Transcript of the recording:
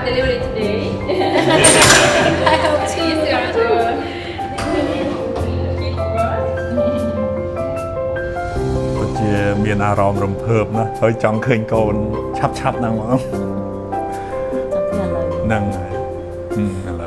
have delivery today. I hope she is your too. ជាមានអារម្មណ៍រំភើបណាស់ហើយចង់ឃើញកូនឆាប់ឆាប់ហ្នឹងហ្មងហ្នឹងហើយ